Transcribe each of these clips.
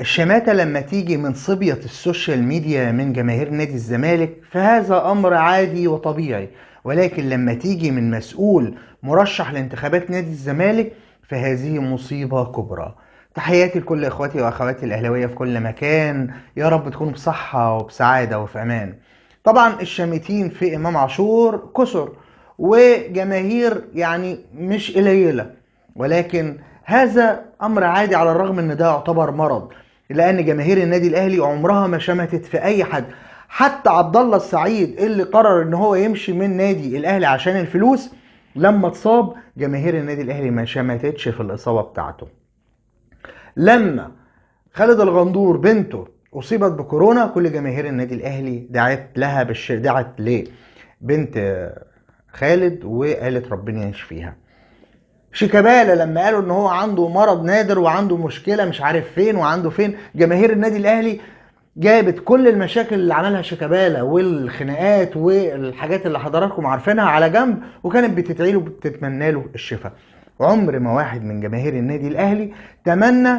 الشماتة لما تيجي من صبية السوشيال ميديا من جماهير نادي الزمالك فهذا أمر عادي وطبيعي. ولكن لما تيجي من مسؤول مرشح لانتخابات نادي الزمالك فهذه مصيبة كبرى. تحياتي لكل إخواتي وأخواتي الأهلاوية في كل مكان. يا رب تكونوا بصحة وبسعادة وفي أمان. طبعا الشامتين في إمام عاشور كسر وجماهير يعني مش قليلة. ولكن هذا أمر عادي على الرغم إن ده يعتبر مرض. لأن جماهير النادي الأهلي عمرها ما شمتت في أي حد. حتى عبد الله السعيد اللي قرر إن هو يمشي من نادي الأهلي عشان الفلوس لما اتصاب جماهير النادي الأهلي ما شمتتش في الإصابة بتاعته. لما خالد الغندور بنته أصيبت بكورونا كل جماهير النادي الأهلي دعت لها بالش... دعت لبنت خالد وقالت ربنا يشفيها. شيكابالا لما قالوا إن هو عنده مرض نادر وعنده مشكلة مش عارف فين وعنده فين جماهير النادي الأهلي جابت كل المشاكل اللي عملها شيكابالا والخناقات والحاجات اللي حضراتكم عارفينها على جنب وكانت بتدعي له وبتتمنى له الشفاء. عمر ما واحد من جماهير النادي الأهلي تمنى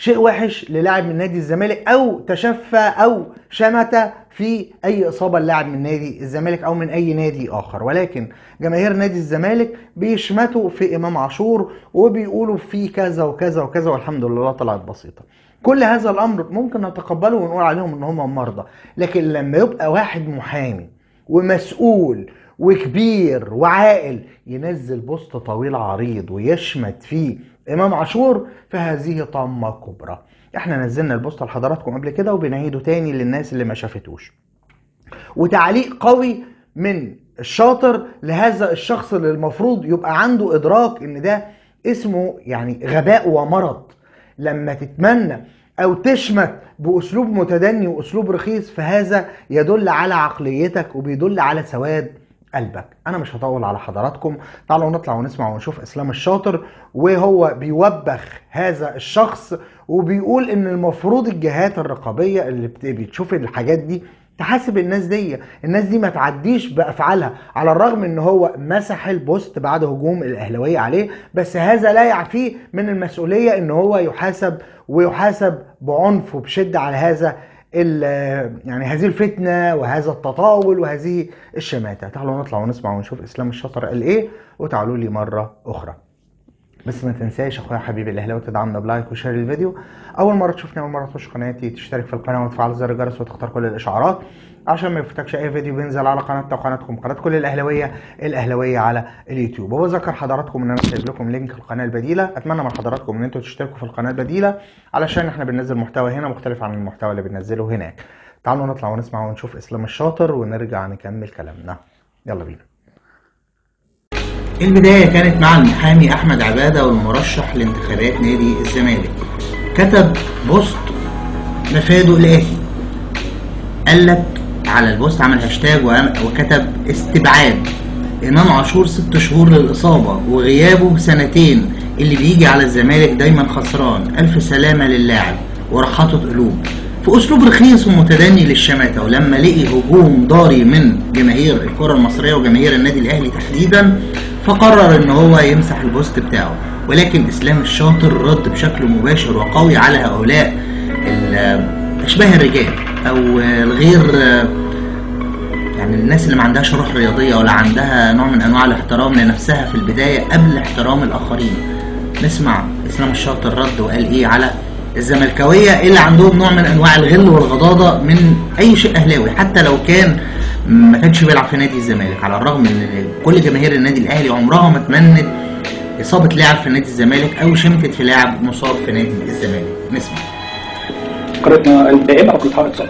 شيء وحش للاعب من نادي الزمالك أو تشفى أو شمت في أي إصابة للاعب من نادي الزمالك أو من أي نادي آخر. ولكن جماهير نادي الزمالك بيشمتوا في إمام عاشور وبيقولوا في كذا وكذا وكذا والحمد لله طلعت بسيطة. كل هذا الأمر ممكن نتقبله ونقول عليهم إن هم مرضى. لكن لما يبقى واحد محامي ومسؤول وكبير وعاقل ينزل بوست طويل عريض ويشمت فيه إمام عاشور فهذه طامة كبرى. إحنا نزلنا البوست لحضراتكم قبل كده وبنعيده تاني للناس اللي ما شافتوش. وتعليق قوي من الشاطر لهذا الشخص اللي المفروض يبقى عنده إدراك إن ده اسمه يعني غباء ومرض. لما تتمنى أو تشمت بأسلوب متدني وأسلوب رخيص فهذا يدل على عقليتك وبيدل على سواد قلبك. أنا مش هطول على حضراتكم. تعالوا نطلع ونسمع ونشوف إسلام الشاطر وهو بيوبخ هذا الشخص وبيقول إن المفروض الجهات الرقابية اللي بتشوف الحاجات دي تحاسب الناس دي. الناس دي ما تعديش بأفعالها على الرغم إن هو مسح البوست بعد هجوم الأهلاوية عليه بس هذا لا يعفيه من المسؤولية إن هو يحاسب ويحاسب بعنف وبشدة على هذا يعني هذه الفتنة وهذا التطاول وهذه الشماتة. تعالوا نطلع ونسمع ونشوف إسلام الشاطر قال إيه وتعالوا لي مرة أخرى. بس ما تنساش أخويا حبيبي الأهلاوي تدعمنا ب like و share الفيديو أول مرة تشوفني أول مرة تخش قناتي تشترك في القناة وتفعل زر الجرس وتختار كل الإشعارات. عشان ما يفوتكش أي فيديو بينزل على قناتنا وقناتكم قناة كل الأهلاوية الأهلاوية على اليوتيوب. وبذكر حضراتكم إن أنا سايب لكم link القناة البديلة. أتمنى من حضراتكم إن أنتم تشتركوا في القناة البديلة علشان إحنا بننزل محتوى هنا مختلف عن المحتوى اللي بننزله هناك. تعالوا نطلع ونسمع ونشوف إسلام الشاطر ونرجع نكمل كلامنا. يلا بينا. البداية كانت مع المحامي أحمد عبادة والمرشح لانتخابات نادي الزمالك. كتب post مفاده الآتي قال لك على ال post عمل هاشتاج وكتب استبعاد. إمام عاشور ست شهور للإصابة وغيابه سنتين اللي بيجي على الزمالك دايما خسران. ألف سلامة للاعب. وراحته قلوب. في أسلوب رخيص ومتدني للشماتة ولما لقي هجوم ضاري من جماهير الكرة المصرية وجماهير النادي الأهلي تحديدا فقرر إن هو يمسح البوست بتاعه. ولكن إسلام الشاطر رد بشكل مباشر وقوي على هؤلاء أشباه الرجال أو الغير يعني الناس اللي ما عندهاش روح رياضية ولا عندها نوع من أنواع الاحترام لنفسها في البداية قبل احترام الآخرين. نسمع إسلام الشاطر رد وقال إيه على الزملكاوية اللي عندهم نوع من أنواع الغل والغضاضة من أي شيء أهلاوي حتى لو كان ما كانش بيلعب في نادي الزمالك. على الرغم إن كل جماهير النادي الأهلي عمرها ما تمنت إصابة لاعب في نادي الزمالك أو شمتت في لاعب مصاب في نادي الزمالك. نسمع. فقرتنا الدائمه الحائط صوت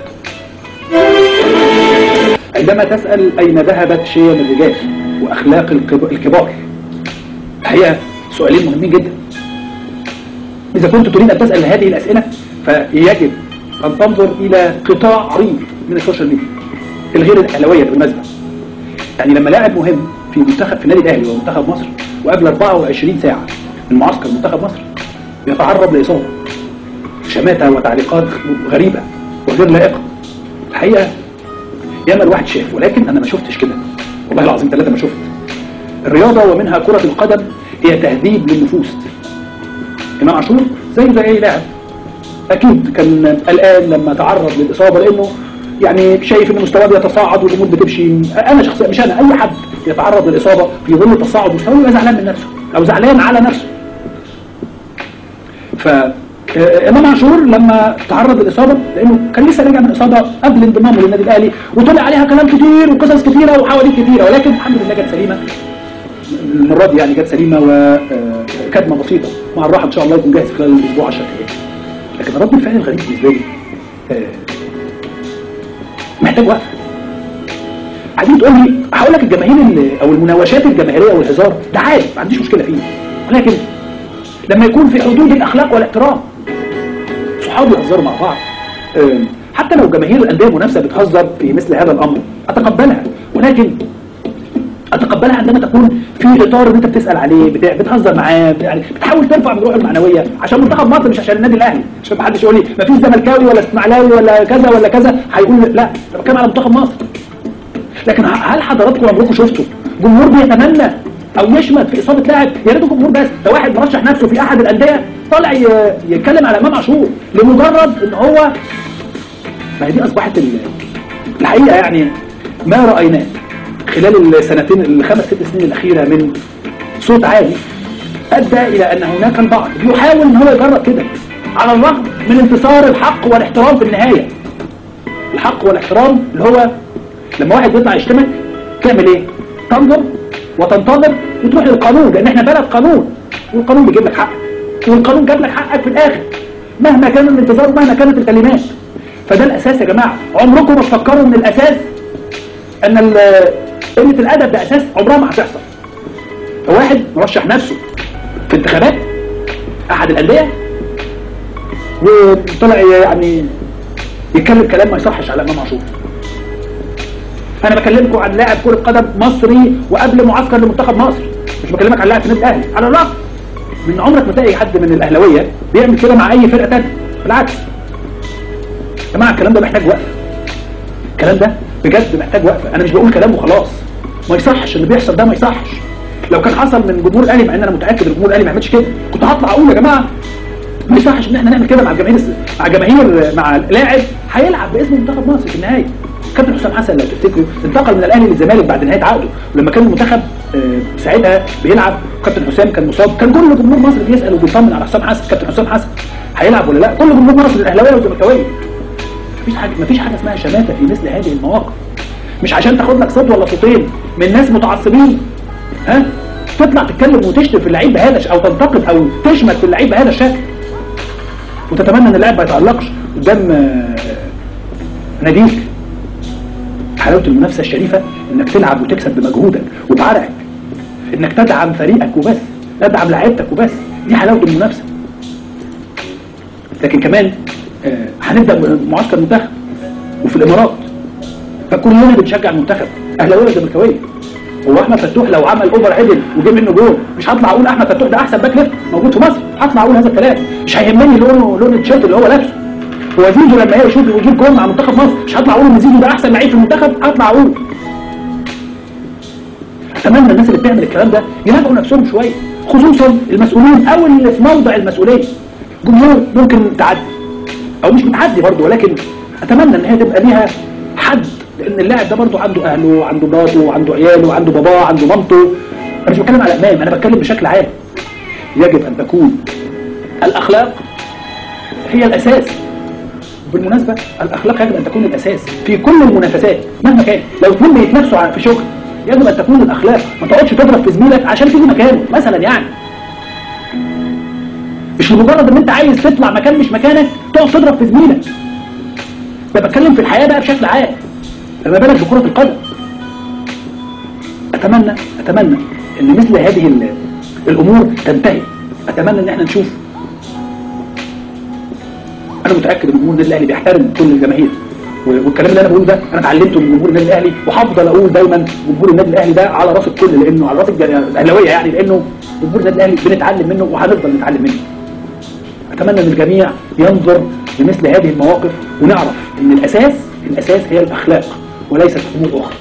عندما تسأل أين ذهبت شيم الرجال وأخلاق الكبار الحقيقة سؤالين مهمين جدا. إذا كنت تريد أن تسأل هذه الأسئلة فيجب أن تنظر إلى قطاع عريض من السوشيال ميديا الغير الأهلاوية بالمناسبة. يعني لما لاعب مهم في منتخب في النادي الأهلي ومنتخب مصر وقبل 24 ساعة من معسكر منتخب مصر بيتعرض لإصابة شماتة وتعليقات غريبة وغير لائقة. الحقيقة ياما الواحد شاف ولكن أنا ما شفتش كده. والله العظيم ثلاثة ما شفت. الرياضة ومنها كرة القدم هي تهذيب للنفوس. إمام عاشور زي زي أي لاعب. أكيد كان قلقان لما تعرض للإصابة لأنه يعني شايف إن مستواه بيتصاعد والأمور بتمشي. أنا شخصيا مش أنا أي حد يتعرض للإصابة في ظل تصاعد مستواه يبقى زعلان من نفسه أو زعلان على نفسه. ف إمام عاشور لما تعرض للإصابة لأنه كان لسه راجع من إصابة قبل انضمامه للنادي الأهلي وطلع عليها كلام كتير وقصص كتيرة وحواديت كتيرة ولكن الحمد لله جت سليمة. المرة دي يعني جت سليمة وكدمه بسيطة مع الراحة إن شاء الله يكون جاهز خلال الأسبوع 10 أيام لكن رد الفعل الغريب بالنسبة لي آه، محتاج وقت. عايزين تقول لي هقول لك الجماهير أو المناوشات الجماهيرية والهزار ده عادي ما عنديش مشكلة فيه. ولكن لما يكون في حدود الأخلاق والاحترام صحابي يهزروا مع بعض. حتى لو جماهير الأندية المنافسة بتهزر في مثل هذا الأمر أتقبلها. ولكن أتقبلها عندما تكون في إطار ان أنت بتسأل عليه بتهزر معاه يعني بتحاول ترفع من روحه المعنوية. عشان منتخب مصر مش عشان النادي الأهلي. عشان ما حدش يقول لي ما فيش زملكاوي ولا إسماعيلاوي ولا كذا ولا كذا. هيقول لا أنا بتكلم على منتخب مصر لكن هل حضراتكم عمركم شفتوا جمهور بيتمنى أو يشمت في إصابة لاعب يا ريت جمهور بس ده واحد مرشح نفسه في أحد الأندية طالع يتكلم على إمام عاشور لمجرد إن هو ما هي دي أصبحت ال- الحقيقة يعني ما رأيناه خلال السنتين الخمس ست سنين الأخيرة من صوت عالي. أدى إلى أن هناك البعض بيحاول إن هو يجرب كده على الرغم من انتصار الحق والاحترام في النهاية. الحق والاحترام اللي هو لما واحد يطلع يشتمك تعمل إيه؟ تنظر وتنتظر وتروح للقانون لأن إحنا بلد قانون والقانون بيجيب لك حقك والقانون جاب لك حقك في الآخر مهما كان الانتظار مهما كانت الكلمات. فده الأساس يا جماعة. عمركم ما تفكروا إن الأساس إن قلة الأدب ده أساس عمرها ما هتحصل. فواحد مرشح نفسه في انتخابات أحد الأندية وطلع يعني يتكلم كلام ما يصحش على إمام عاشور. أنا بكلمكم عن لاعب كرة قدم مصري وقبل معسكر لمنتخب مصر. مش بكلمك عن لاعب في النادي الأهلي. على الرغم من عمرك ما تلاقي حد من الأهلاوية بيعمل كده مع أي فرقة ثانية بالعكس. يا جماعة الكلام ده محتاج وقفه الكلام ده بجد محتاج وقفه أنا مش بقول كلام وخلاص ما يصحش. اللي بيحصل ده ما يصحش. لو كان حصل من جمهور الأهلي مع إن أنا متأكد إن جمهور الأهلي ما يعملش كده كنت هطلع أقول يا جماعة ما يصحش إن إحنا نعمل كده مع الجماهير مع جماهير مع لاعب هيلعب باسم منتخب مصر في النهايه كابتن حسام حسن لو تفتكروا انتقل من الأهلي للزمالك بعد نهاية عقده. ولما كان المنتخب آه، ساعتها بيلعب كابتن حسام كان مصاب. كان كل جمهور مصر بيسأل وبيطمن على حسام حسن كابتن حسام حسن هيلعب ولا لا؟ كل جمهور مصر الأهلاوية والزملكاوية. مفيش حاجة مفيش حاجة اسمها شماتة في مثل هذه المواقف. مش عشان تاخد لك صوت ولا صوتين من ناس متعصبين ها؟ تطلع تتكلم وتشتم في اللعيب بهذا أو تنتقد أو تشمت في اللعيب بهذا الشكل. وتتمنى إن اللاعب ما يتالقش قدام آه، ناديك. حلاوة المنافسة الشريفة إنك تلعب وتكسب بمجهودك وبعرقك. إنك تدعم فريقك وبس تدعم لعيبتك وبس. دي حلاوة المنافسة. لكن كمان آه، هنبدأ معسكر منتخب وفي الإمارات. فكلنا بنشجع المنتخب أهلاوية وزملكاويه هو أحمد فتوح لو عمل over عدل وجاب منه جول مش هطلع أقول أحمد فتوح ده أحسن back left موجود في مصر؟ هطلع أقول هذا الكلام. مش هيهمني لونه لون التيشيرت اللي هو لابسه. هو زيزو لما يشوف يجيب جول مع منتخب مصر مش هطلع أقول إن زيزو ده أحسن لعيب في المنتخب هطلع أقول. أتمنى الناس اللي بتعمل الكلام ده يراجعوا نفسهم شوية خصوصا المسؤولين أو اللي في موضع المسؤوليه جمهور ممكن تعدي أو مش بتعدي برضه ولكن أتمنى إن هي تبقى ليها حد لأن اللاعب ده برضه عنده أهله عنده مراته عنده عياله عنده باباه عنده مامته. أنا مش بتكلم على امام أنا بتكلم بشكل عام. يجب أن تكون الأخلاق هي الأساس. بالمناسبة الأخلاق يجب أن تكون الأساس في كل المنافسات مهما كان. لو اتنين بيتنافسوا في شغل يجب أن تكون الأخلاق. ما تقعدش تضرب في زميلك عشان تيجي مكانه مثلا يعني. مش لمجرد إن أنت عايز تطلع مكان مش مكانك تقعد تضرب في زميلك. ده بتكلم في الحياة بقى بشكل عام. فما بالك بكرة القدم اتمنى أتمنى إن مثل هذه ال- الأمور تنتهي. أتمنى إن إحنا نشوف أنا متأكد إن جمهور النادي الأهلي بيحترم كل الجماهير. والكلام اللي أنا بقوله ده أنا اتعلمته من جمهور النادي الأهلي وهفضل أقول دايما جمهور النادي الأهلي ده على رأس الكل لأنه على رأس الأهلاوية يعني لأنه جمهور النادي الأهلي بنتعلم منه وهنفضل نتعلم منه. أتمنى إن الجميع ينظر لمثل هذه المواقف ونعرف إن الأساس الأساس هي الأخلاق وليست أمور أخرى.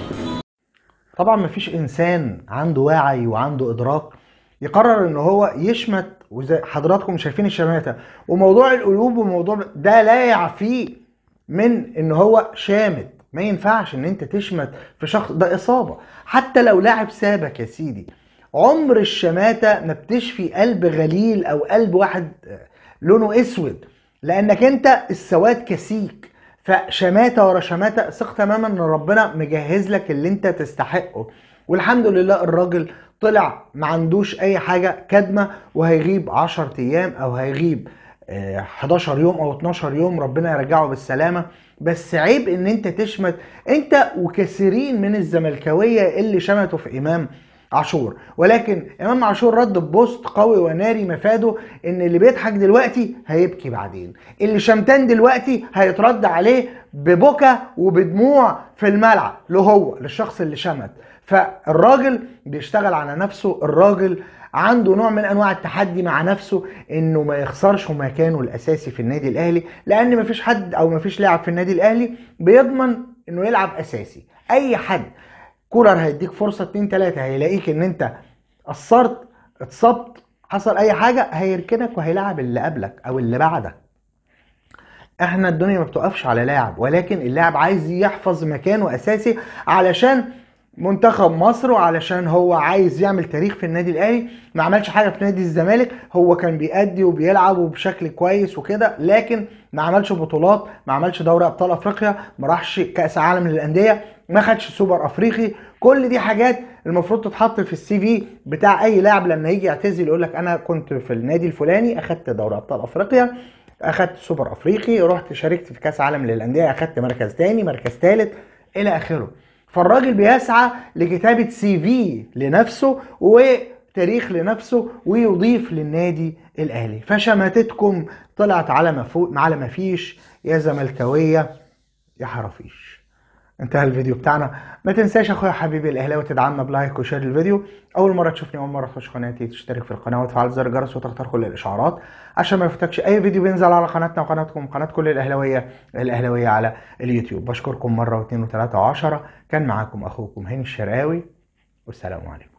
طبعا مفيش إنسان عنده وعي وعنده إدراك يقرر إن هو يشمت وزي حضراتكم شايفين الشماتة وموضوع القلوب وموضوع ده لا يعفيه من إن هو شامت. ما ينفعش إن أنت تشمت في شخص ده إصابة. حتى لو لاعب سابك يا سيدي عمر الشماتة ما بتشفي قلب غليل أو قلب واحد لونه أسود لأنك أنت السواد كسيك. فشماتة ورا شماتة ثق تماما إن ربنا مجهز لك اللي أنت تستحقه. والحمد لله الراجل طلع ما عندوش أي حاجة كدمة وهيغيب 10 أيام أو هيغيب 11 يوم أو 12 يوم ربنا يرجعه بالسلامة. بس عيب إن أنت تشمت أنت وكثيرين من الزملكاوية اللي شمتوا في إمام عاشور. ولكن إمام عاشور رد ببوست قوي وناري مفاده إن اللي بيضحك دلوقتي هيبكي بعدين. اللي شمتان دلوقتي هيترد عليه ببكى وبدموع في الملعب له هو للشخص اللي شمت. فالراجل بيشتغل على نفسه الراجل عنده نوع من أنواع التحدي مع نفسه إنه ما يخسرش مكانه الأساسي في النادي الأهلي لأن مفيش حد أو مفيش لاعب في النادي الأهلي بيضمن إنه يلعب أساسي. أي حد كولر هيديك فرصة اتنين تلاتة هيلاقيك إن أنت قصرت اتصبت حصل أي حاجة هيركنك وهيلعب اللي قبلك أو اللي بعدك. إحنا الدنيا ما بتقفش على لاعب ولكن اللاعب عايز يحفظ مكانه أساسي علشان منتخب مصر وعلشان هو عايز يعمل تاريخ في النادي الأهلي ما عملش حاجة في نادي الزمالك هو كان بيأدي وبيلعب وبشكل كويس وكده لكن ما عملش بطولات ما عملش دوري أبطال أفريقيا ما راحش كأس عالم للأندية ما خدش سوبر أفريقي. كل دي حاجات المفروض تتحط في ال CV بتاع أي لاعب لما يجي يعتزل يقول لك أنا كنت في النادي الفلاني أخدت دوري أبطال أفريقيا أخدت سوبر أفريقي رحت شاركت في كأس عالم للأندية أخدت مركز تاني مركز تالت إلى آخره. فالراجل بيسعى لكتابة CV لنفسه وتاريخ لنفسه ويضيف للنادي الأهلي. فشماتتكم طلعت على ما فوق على ما فيش. يا زملكاوية يا حرافيش. انتهى الفيديو بتاعنا. ما تنساش أخويا حبيبي الأهلاوي تدعمنا ب like و share الفيديو أول مرة تشوفني أول مرة تخش قناتي تشترك في القناة وتفعل زر الجرس وتختار كل الإشعارات عشان ما يفوتكش أي فيديو بينزل على قناتنا وقناتكم قناه كل الأهلاوية الأهلاوية على اليوتيوب. بشكركم مرة واثنين وثلاثة وعشرة. كان معاكم أخوكم هاني الشرقاوي. والسلام عليكم.